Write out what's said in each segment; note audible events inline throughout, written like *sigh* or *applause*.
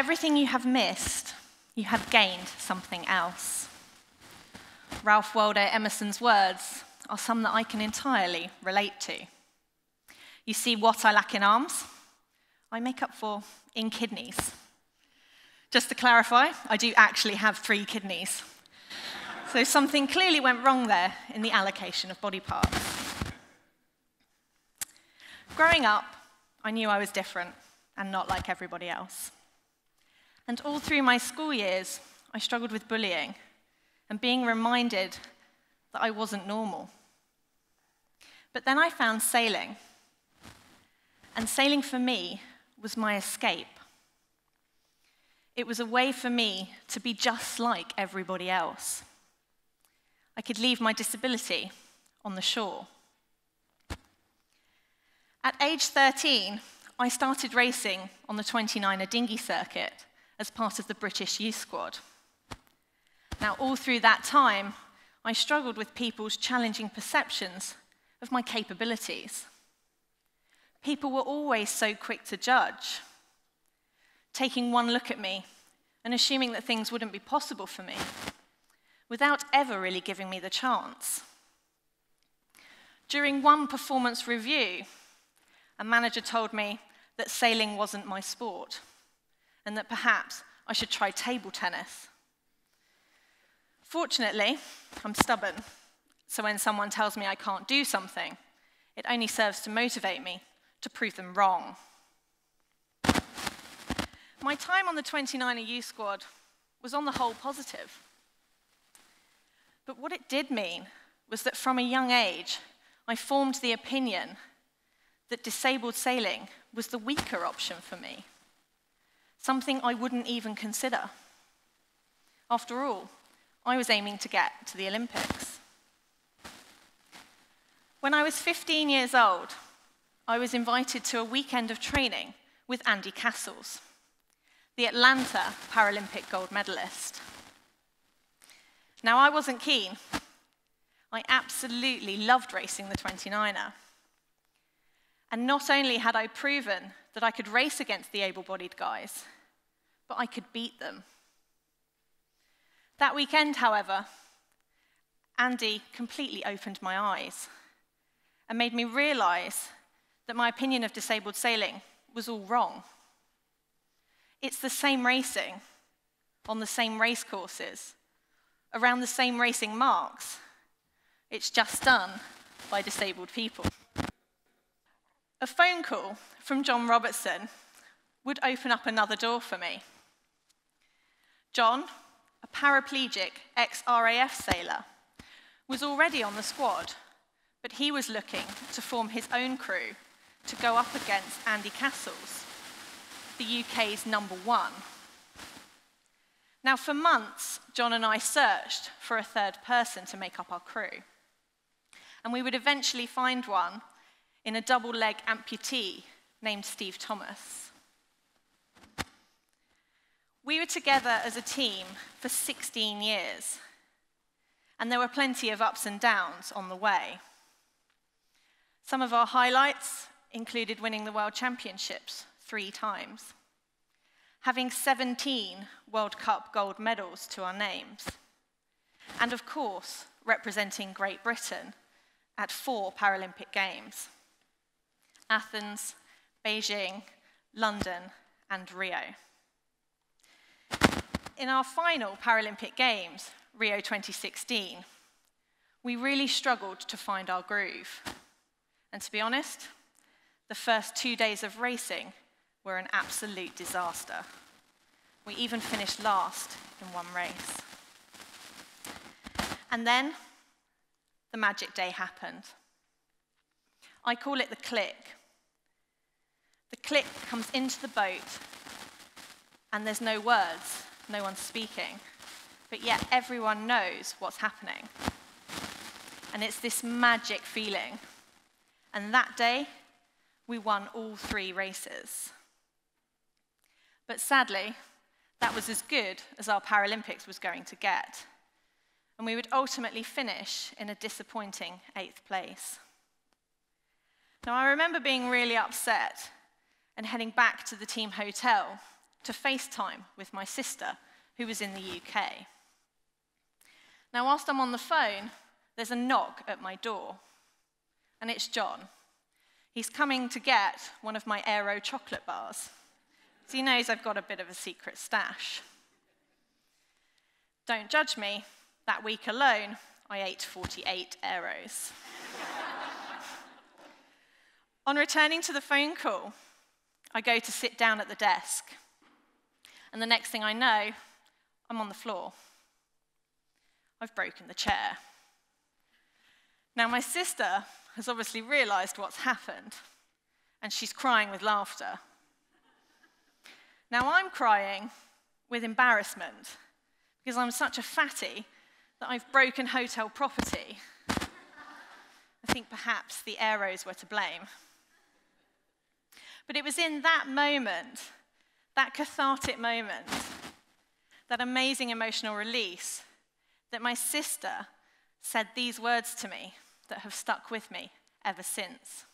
everything you have missed, you have gained something else. Ralph Waldo Emerson's words are some that I can entirely relate to. You see, what I lack in arms, I make up for in kidneys. Just to clarify, I do actually have three kidneys. So something clearly went wrong there in the allocation of body parts. Growing up, I knew I was different and not like everybody else. And all through my school years, I struggled with bullying and being reminded that I wasn't normal. But then I found sailing. And sailing for me was my escape. It was a way for me to be just like everybody else. I could leave my disability on the shore. At age 13, I started racing on the 29er dinghy circuit as part of the British youth squad. Now, all through that time, I struggled with people's challenging perceptions of my capabilities. People were always so quick to judge, taking one look at me and assuming that things wouldn't be possible for me, without ever really giving me the chance. During one performance review, a manager told me that sailing wasn't my sport and that perhaps I should try table tennis. Fortunately, I'm stubborn, so when someone tells me I can't do something, it only serves to motivate me to prove them wrong. My time on the 29er youth squad was on the whole positive. But what it did mean was that from a young age, I formed the opinion that disabled sailing was the weaker option for me, something I wouldn't even consider. After all, I was aiming to get to the Olympics. When I was 15 years old, I was invited to a weekend of training with Andy Cassells, the Atlanta Paralympic gold medalist. Now, I wasn't keen. I absolutely loved racing the 29er. And not only had I proven that I could race against the able bodied guys, but I could beat them. That weekend, however, Andy completely opened my eyes and made me realize that my opinion of disabled sailing was all wrong. It's the same racing on the same race courses, around the same racing marks. It's just done by disabled people. A phone call from John Robertson would open up another door for me. John a paraplegic ex RAF sailor, was already on the squad, but he was looking to form his own crew to go up against Andy Cassells, the UK's number one. Now, for months, John and I searched for a third person to make up our crew. And we would eventually find one in a double leg amputee named Steve Thomas. We were together as a team for 16 years, and there were plenty of ups and downs on the way. Some of our highlights included winning the World Championships three times, having 17 World Cup gold medals to our names, and of course, representing Great Britain at four Paralympic Games Athens, Beijing, London, and Rio in our final Paralympic Games, Rio 2016, we really struggled to find our groove. And to be honest, the first two days of racing were an absolute disaster. We even finished last in one race. And then the magic day happened. I call it the click. The click comes into the boat, and there's no words no one's speaking, but yet everyone knows what's happening. And it's this magic feeling. And that day, we won all three races. But sadly, that was as good as our Paralympics was going to get. And we would ultimately finish in a disappointing eighth place. Now, I remember being really upset and heading back to the team hotel to FaceTime with my sister, who was in the UK. Now, whilst I'm on the phone, there's a knock at my door, and it's John. He's coming to get one of my Aero chocolate bars. So he knows I've got a bit of a secret stash. Don't judge me. That week alone, I ate 48 Aeros. *laughs* On returning to the phone call, I go to sit down at the desk. And the next thing I know, I'm on the floor. I've broken the chair. Now, my sister has obviously realized what's happened, and she's crying with laughter. Now, I'm crying with embarrassment because I'm such a fatty that I've broken hotel property. I think perhaps the Aeros were to blame. But it was in that moment, that cathartic moment, that amazing emotional release, that my sister said these words to me that have stuck with me ever since.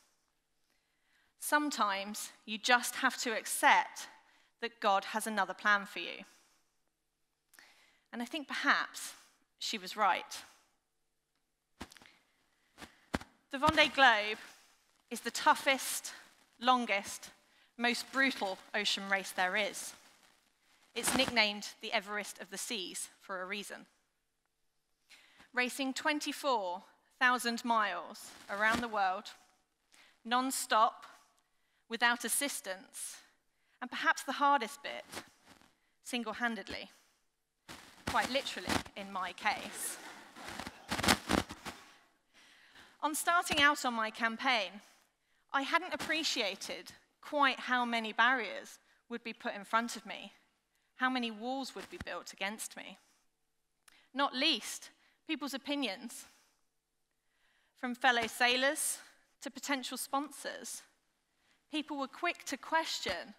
Sometimes you just have to accept that God has another plan for you. And I think perhaps she was right. The Vendée Globe is the toughest, longest, most brutal ocean race there is. It's nicknamed the Everest of the Seas for a reason. Racing 24,000 miles around the world, non stop, without assistance, and perhaps the hardest bit, single handedly. Quite literally, in my case. On starting out on my campaign, I hadn't appreciated quite how many barriers would be put in front of me, how many walls would be built against me. Not least, people's opinions. From fellow sailors to potential sponsors, people were quick to question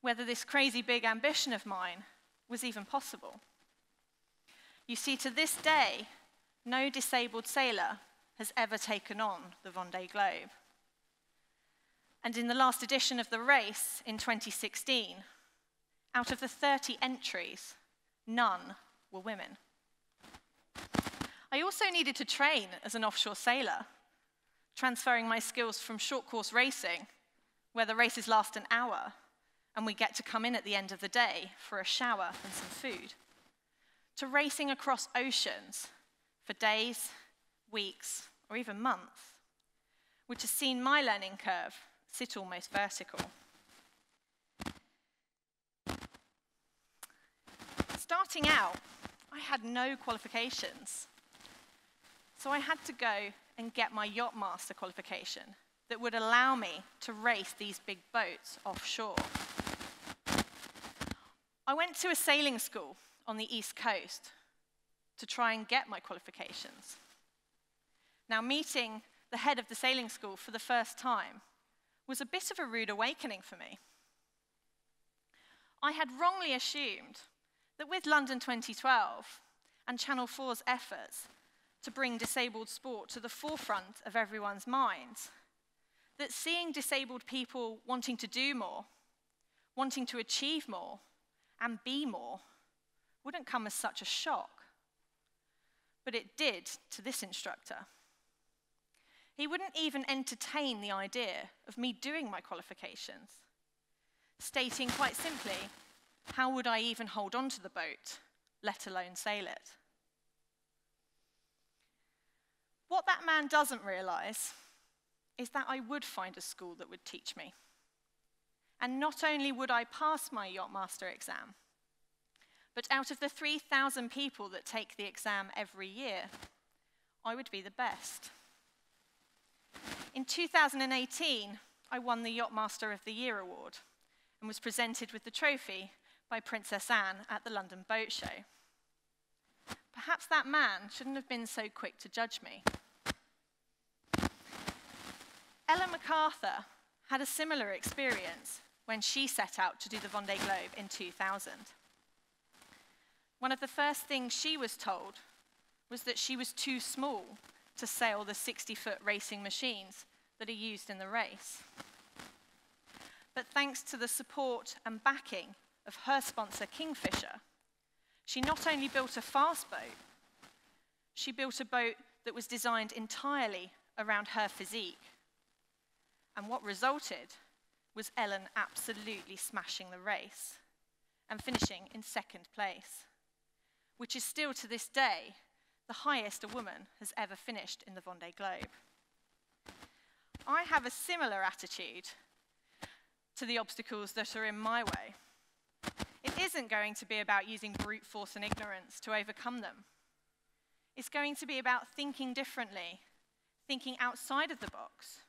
whether this crazy big ambition of mine was even possible. You see, to this day, no disabled sailor has ever taken on the Vendée Globe. And in the last edition of the race in 2016, out of the 30 entries, none were women. I also needed to train as an offshore sailor, transferring my skills from short course racing, where the races last an hour and we get to come in at the end of the day for a shower and some food, to racing across oceans for days, weeks, or even months, which has seen my learning curve sit almost vertical. Starting out, I had no qualifications. So I had to go and get my yacht master qualification that would allow me to race these big boats offshore. I went to a sailing school on the East Coast to try and get my qualifications. Now, meeting the head of the sailing school for the first time was a bit of a rude awakening for me. I had wrongly assumed that with London 2012 and Channel 4's efforts to bring disabled sport to the forefront of everyone's minds, that seeing disabled people wanting to do more, wanting to achieve more, and be more wouldn't come as such a shock. But it did to this instructor. He wouldn't even entertain the idea of me doing my qualifications, stating quite simply, how would I even hold on to the boat, let alone sail it? What that man doesn't realize is that I would find a school that would teach me. And not only would I pass my yachtmaster exam, but out of the 3,000 people that take the exam every year, I would be the best. In 2018, I won the Yachtmaster of the Year award and was presented with the trophy by Princess Anne at the London Boat Show. Perhaps that man shouldn't have been so quick to judge me. Ellen MacArthur had a similar experience when she set out to do the Vendée Globe in 2000. One of the first things she was told was that she was too small to sail the 60 foot racing machines that are used in the race. But thanks to the support and backing of her sponsor, Kingfisher, she not only built a fast boat, she built a boat that was designed entirely around her physique. And what resulted was Ellen absolutely smashing the race and finishing in second place, which is still to this day the highest a woman has ever finished in the Vendée Globe. I have a similar attitude to the obstacles that are in my way. It isn't going to be about using brute force and ignorance to overcome them. It's going to be about thinking differently, thinking outside of the box,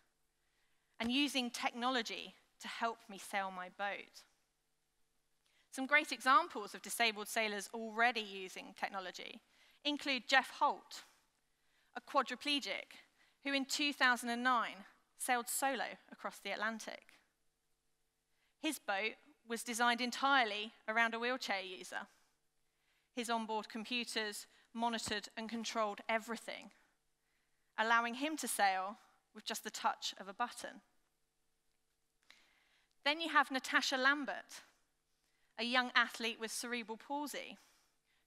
and using technology to help me sail my boat. Some great examples of disabled sailors already using technology include Geoff Holt, a quadriplegic who in 2009 sailed solo across the Atlantic. His boat was designed entirely around a wheelchair user. His onboard computers monitored and controlled everything, allowing him to sail with just the touch of a button. Then you have Natasha Lambert, a young athlete with cerebral palsy,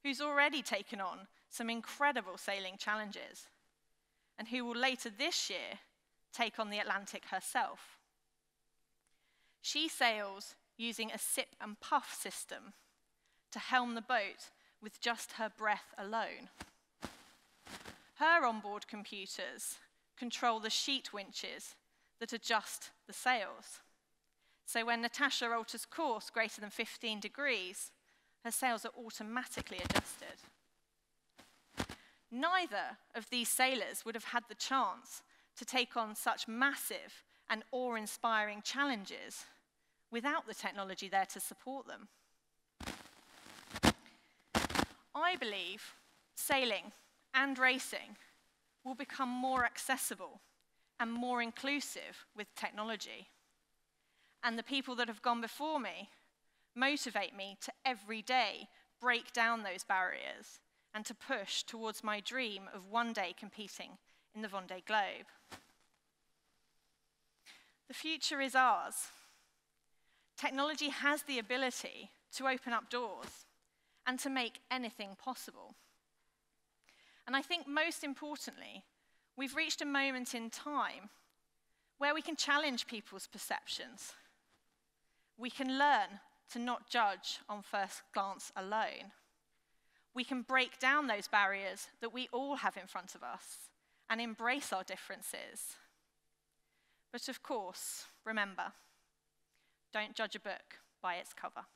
who's already taken on some incredible sailing challenges, and who will later this year take on the Atlantic herself. She sails using a sip and puff system to helm the boat with just her breath alone. Her onboard computers control the sheet winches that adjust the sails. So when Natasha alters course greater than 15 degrees, her sails are automatically adjusted. Neither of these sailors would have had the chance to take on such massive and awe inspiring challenges without the technology there to support them. I believe sailing and racing will become more accessible and more inclusive with technology. And the people that have gone before me motivate me to every day break down those barriers and to push towards my dream of one day competing in the Vendée Globe. The future is ours. Technology has the ability to open up doors and to make anything possible. And I think most importantly, we've reached a moment in time where we can challenge people's perceptions. We can learn to not judge on first glance alone. We can break down those barriers that we all have in front of us and embrace our differences. But of course, remember, don't judge a book by its cover.